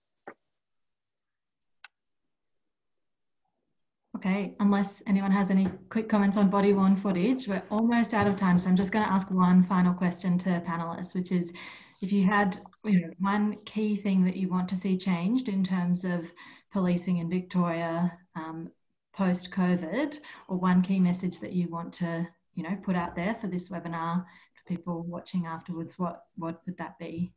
Okay, unless anyone has any quick comments on body worn footage, we're almost out of time. So I'm just going to ask one final question to panelists, which is if you had you know, one key thing that you want to see changed in terms of policing in Victoria um, post COVID, or one key message that you want to you know put out there for this webinar for people watching afterwards, what what would that be?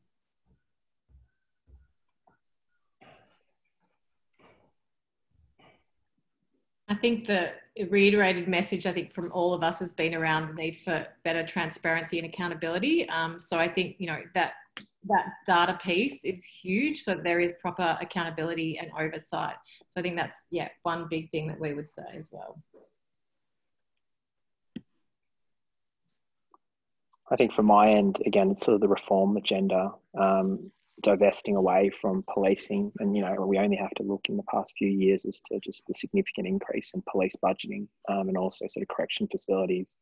I think the reiterated message, I think, from all of us has been around the need for better transparency and accountability. Um, so I think, you know, that that data piece is huge. So there is proper accountability and oversight. So I think that's, yeah, one big thing that we would say as well. I think from my end, again, it's sort of the reform agenda. Um, divesting away from policing. And, you know, we only have to look in the past few years as to just the significant increase in police budgeting um, and also sort of correction facilities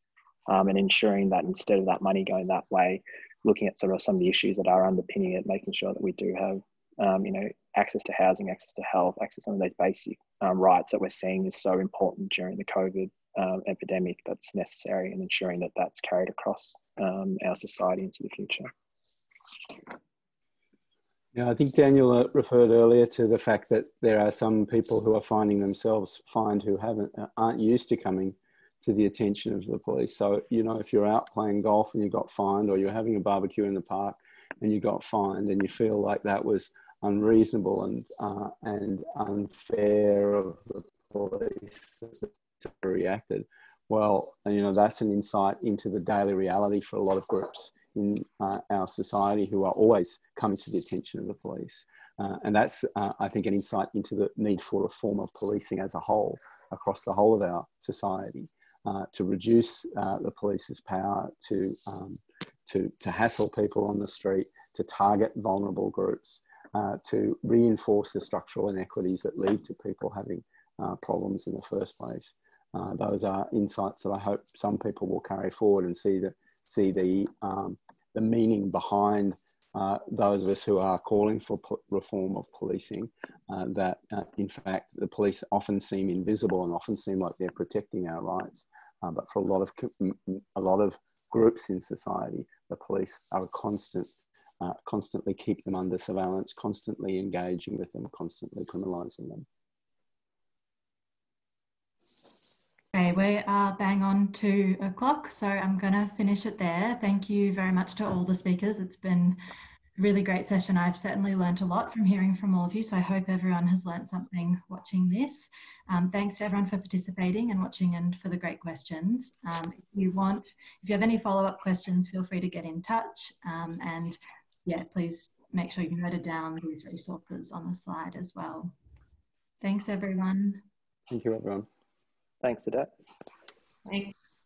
um, and ensuring that instead of that money going that way, looking at sort of some of the issues that are underpinning it, making sure that we do have, um, you know, access to housing, access to health, access to some of those basic um, rights that we're seeing is so important during the COVID um, epidemic that's necessary and ensuring that that's carried across um, our society into the future. Yeah, I think Daniel uh, referred earlier to the fact that there are some people who are finding themselves fined who haven't uh, aren't used to coming to the attention of the police. So you know, if you're out playing golf and you got fined, or you're having a barbecue in the park and you got fined, and you feel like that was unreasonable and uh, and unfair of the police to reacted. Well, you know that's an insight into the daily reality for a lot of groups in uh, our society who are always coming to the attention of the police. Uh, and that's, uh, I think, an insight into the need for reform of policing as a whole across the whole of our society uh, to reduce uh, the police's power to, um, to, to hassle people on the street, to target vulnerable groups, uh, to reinforce the structural inequities that lead to people having problems in the first place. those are insights that I hope some people will carry forward and see the, see the, um, the meaning behind uh, those of us who are calling for reform of policing, uh, that uh, in fact the police often seem invisible and often seem like they're protecting our rights. Uh, but for a lot of a lot of groups in society, the police are constant, uh, constantly keep them under surveillance, constantly engaging with them, constantly criminalising them. Okay, we are bang on two o'clock, so I'm going to finish it there. Thank you very much to all the speakers. It's been a really great session. I've certainly learned a lot from hearing from all of you, so I hope everyone has learned something watching this. Um, thanks to everyone for participating and watching and for the great questions. Um, if you want, if you have any follow-up questions, feel free to get in touch. Um, and yeah, please make sure you noted down these resources on the slide as well. Thanks, everyone. Thank you, everyone. Thanks, Odette. Thanks.